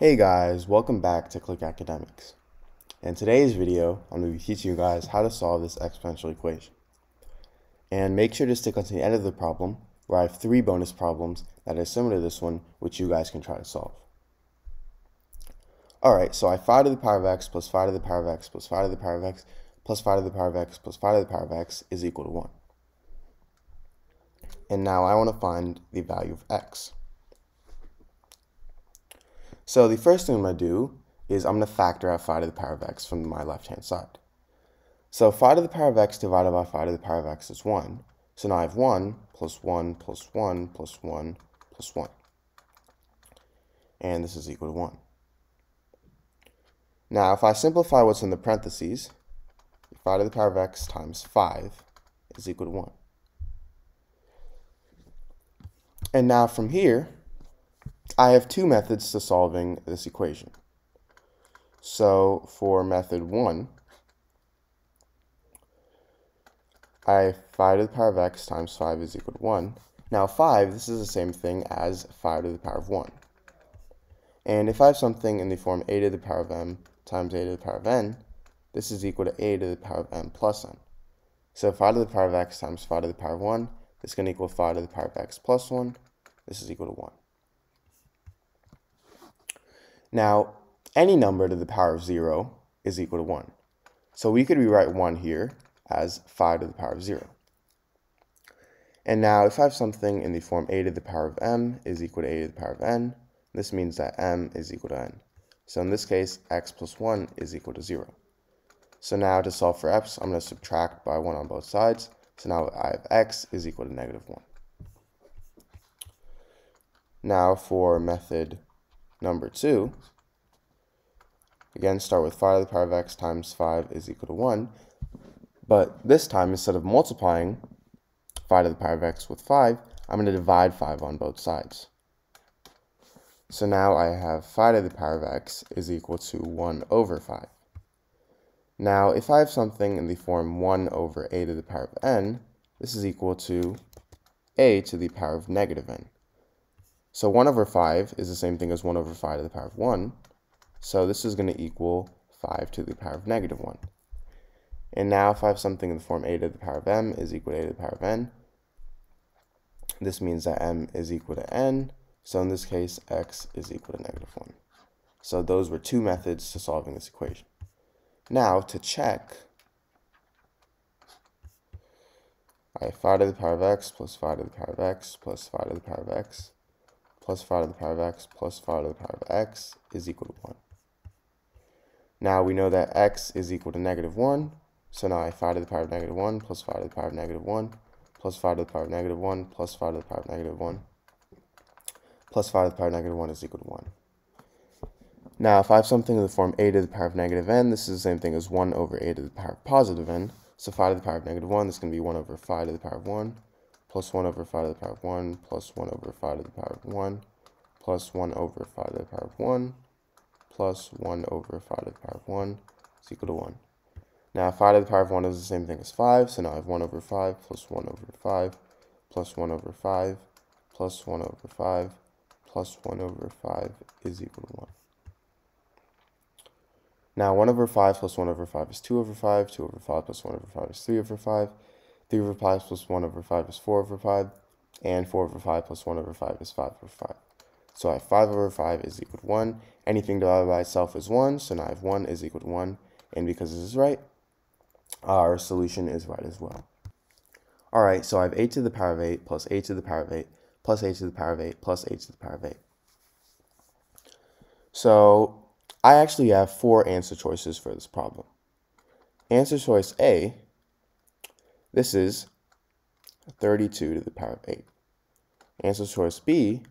Hey guys, welcome back to Click Academics. In today's video, I'm going to be teaching you guys how to solve this exponential equation. And make sure to stick until the end of the problem, where I have three bonus problems that are similar to this one, which you guys can try to solve. Alright, so I have 5 to the power of x plus 5 to the power of x plus 5 to the power of x plus 5 to the power of x plus 5 to the power of x is equal to 1. And now I want to find the value of x. So the first thing I'm going to do is I'm going to factor out 5 to the power of x from my left-hand side. So 5 to the power of x divided by 5 to the power of x is 1. So now I have 1 plus 1 plus 1 plus 1 plus 1. And this is equal to 1. Now if I simplify what's in the parentheses, 5 to the power of x times 5 is equal to 1. And now from here, I have two methods to solving this equation. So for method 1, I have 5 to the power of x times 5 is equal to 1. Now 5, this is the same thing as 5 to the power of 1. And if I have something in the form a to the power of m times a to the power of n, this is equal to a to the power of m plus n. So 5 to the power of x times 5 to the power of 1, this is going to equal 5 to the power of x plus 1. This is equal to 1. Now, any number to the power of 0 is equal to 1. So we could rewrite 1 here as 5 to the power of 0. And now if I have something in the form a to the power of m is equal to a to the power of n, this means that m is equal to n. So in this case, x plus 1 is equal to 0. So now to solve for x, I'm going to subtract by 1 on both sides. So now I have x is equal to negative 1. Now for method number 2, again start with 5 to the power of x times 5 is equal to 1. But this time, instead of multiplying 5 to the power of x with 5, I'm going to divide 5 on both sides. So now I have 5 to the power of x is equal to 1 over 5. Now, if I have something in the form 1 over a to the power of n, this is equal to a to the power of negative n. So 1 over 5 is the same thing as 1 over 5 to the power of 1. So this is going to equal 5 to the power of negative 1. And now if I have something in the form a to the power of m is equal to a to the power of n, this means that m is equal to n. So in this case, x is equal to negative 1. So those were two methods to solving this equation. Now to check, I have 5 to the power of x plus 5 to the power of x plus 5 to the power of x plus 5 to the power of x plus 5 to the power of x is equal to 1. Now we know that x is equal to negative 1, so now I have 5 to the power of negative 1 plus 5 to the power of negative 1 plus 5 to the power of negative 1 plus 5 to the power of negative 1 plus 5 to the power of negative 1 is equal to 1. Now, if I have something in the form a to the power of negative n, this is the same thing as 1 over a to the power of positive n. So 5 to the power of negative 1, this is going to be 1 over 5 to the power of 1, plus 1 over 5 to the power of 1, plus 1 over 5 to the power of 1, plus 1 over 5 to the power of 1, plus 1 over 5 to the power of 1 is equal to 1. Now 5 to the power of 1 is the same thing as 5, so now I have 1 over 5 plus 1 over 5 plus 1 over 5 plus 1 over 5 plus 1 over 5 is equal to 1. Now 1 over 5 plus 1 over 5 is 2 over 5, 2 over 5 plus 1 over 5 is 3 over 5, 3 over 5 plus 1 over 5 is 4 over 5, and 4 over 5 plus 1 over 5 is 5 over 5. So I have 5 over 5 is equal to 1. Anything divided by itself is 1, so now I have 1 is equal to 1. And because this is right, our solution is right as well. Alright, so I have 8 to the power of 8 plus 8 to the power of 8 plus 8 to the power of 8 plus 8 to the power of 8. So I actually have four answer choices for this problem. Answer choice A, this is 32 to the power of 8. Answer choice B,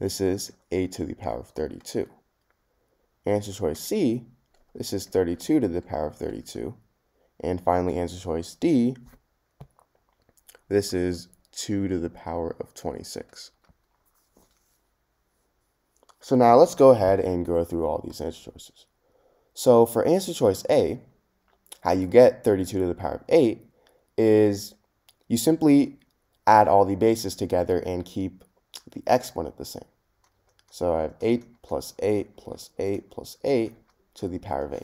this is 8 to the power of 32. Answer choice C, this is 32 to the power of 32. And finally, answer choice D, this is 2 to the power of 26. So now let's go ahead and go through all these answer choices. So for answer choice A, how you get 32 to the power of 8 is you simply add all the bases together and keep the exponent the same. So I have 8 plus 8 plus 8 plus 8 to the power of 8.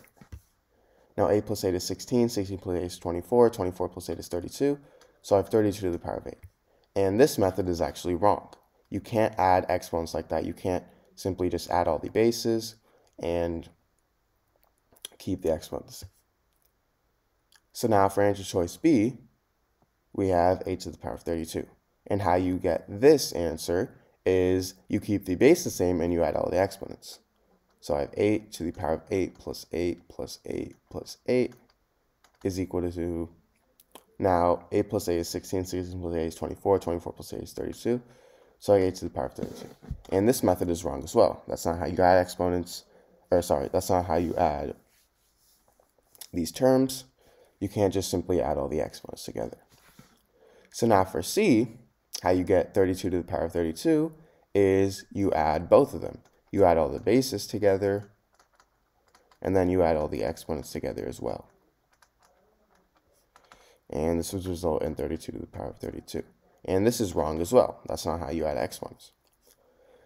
Now 8 plus 8 is 16, 16 plus 8 is 24, 24 plus 8 is 32. So I have 32 to the power of 8. And this method is actually wrong. You can't add exponents like that. You can't simply just add all the bases and keep the exponents. So now for answer choice B, we have 8 to the power of 32. And how you get this answer is you keep the base the same and you add all the exponents. So I have 8 to the power of 8 plus 8 plus 8 plus 8 is equal to, now 8 plus 8 is 16, 16 plus 8 is 24, 24 plus 8 is 32. So I get 8 to the power of 32. And this method is wrong as well. That's not how you add exponents, or sorry, that's not how you add these terms. You can't just simply add all the exponents together. So now for C, how you get 32 to the power of 32 is you add both of them. You add all the bases together, and then you add all the exponents together as well. And this would result in 32 to the power of 32. And this is wrong as well. That's not how you add exponents.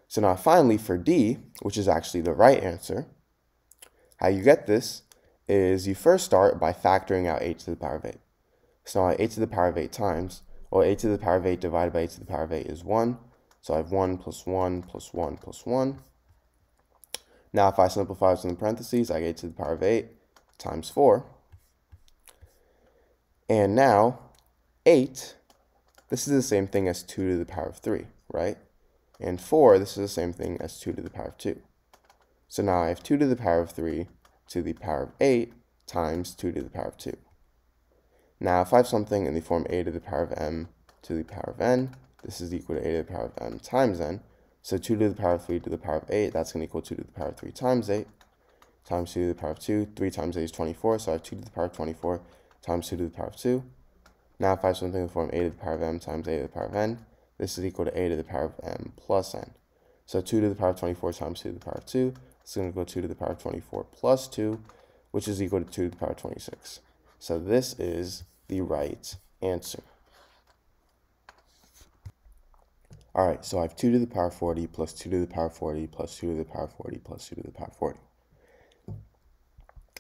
So now finally for D, which is actually the right answer, how you get this is you first start by factoring out 8 to the power of 8. So now 8 to the power of 8 times well, a to the power of 8 divided by a to the power of 8 is 1. So I have 1 plus 1 plus 1 plus 1. Now if I simplify this in the parentheses, I get a to the power of 8 times 4. And now 8, this is the same thing as 2 to the power of 3, right? And 4, this is the same thing as 2 to the power of 2. So now I have 2 to the power of 3 to the power of 8 times 2 to the power of 2. Now, if I have something in the form a to the power of m to the power of n, this is equal to a to the power of m times n. So 2 to the power of 3 to the power of 8, that's going to equal 2 to the power of 3 times 8, times 2 to the power of 2. 3 times 8 is 24, so I have 2 to the power of 24 times 2 to the power of 2. Now, if I have something in the form a to the power of m times a to the power of n, this is equal to a to the power of m plus n. So 2 to the power of 24 times 2 to the power of 2, it's going to go 2 to the power of 24 plus 2, which is equal to 2 to the power of 26. So this is the right answer. All right, so I have 2 to the power 40 plus 2 to the power 40 plus 2 to the power 40 plus 2 to the power 40.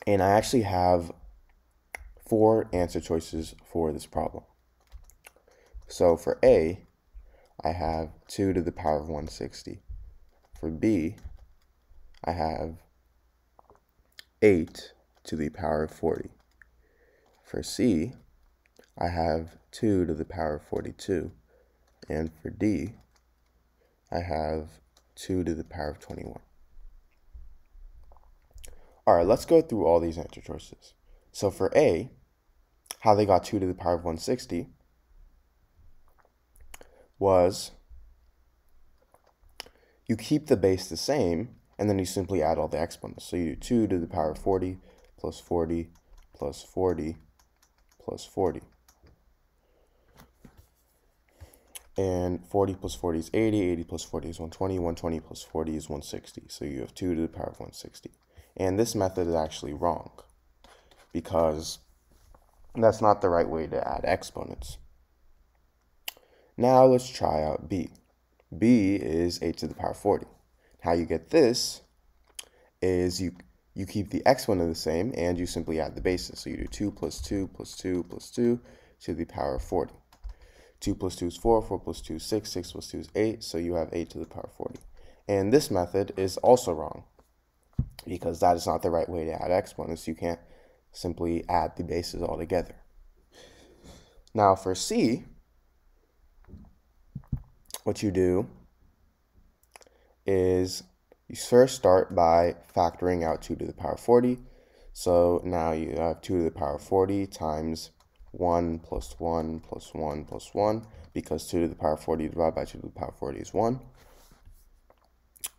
And I actually have four answer choices for this problem. So for A, I have 2 to the power of 160. For B, I have 8 to the power of 40. For C, I have 2 to the power of 42. And for D, I have 2 to the power of 21. All right, let's go through all these answer choices. So for A, how they got 2 to the power of 160 was you keep the base the same, and then you simply add all the exponents. So you do 2 to the power of 40 plus 40 plus 40 plus 40. And 40 plus 40 is 80, 80 plus 40 is 120, 120 plus 40 is 160. So you have 2 to the power of 160. And this method is actually wrong because that's not the right way to add exponents. Now let's try out b. b is 8 to the power of 40. How you get this is you you keep the exponent of the same and you simply add the bases. So you do 2 plus 2 plus 2 plus 2 to the power of 40. 2 plus 2 is 4, 4 plus 2 is 6, 6 plus 2 is 8, so you have 8 to the power of 40. And this method is also wrong because that is not the right way to add exponents. You can't simply add the bases all together. Now for C, what you do is you first start by factoring out 2 to the power 40. So now you have 2 to the power 40 times 1 plus 1 plus 1 plus 1 because 2 to the power 40 divided by 2 to the power 40 is 1.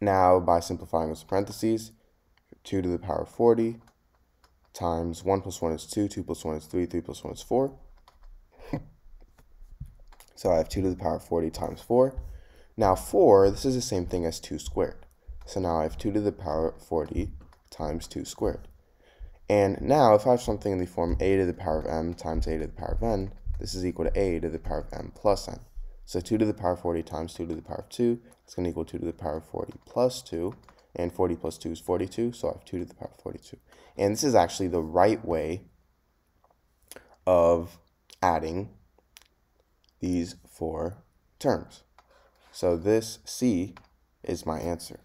Now, by simplifying with parentheses, 2 to the power 40 times 1 plus 1 is 2, 2 plus 1 is 3, 3 plus 1 is 4. so I have 2 to the power 40 times 4. Now 4, this is the same thing as 2 squared. So now I have 2 to the power of 40 times 2 squared. And now if I have something in the form a to the power of m times a to the power of n, this is equal to a to the power of m plus n. So 2 to the power of 40 times 2 to the power of 2 is going to equal 2 to the power of 40 plus 2. And 40 plus 2 is 42, so I have 2 to the power of 42. And this is actually the right way of adding these four terms. So this C is my answer.